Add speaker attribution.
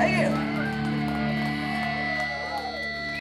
Speaker 1: Damn.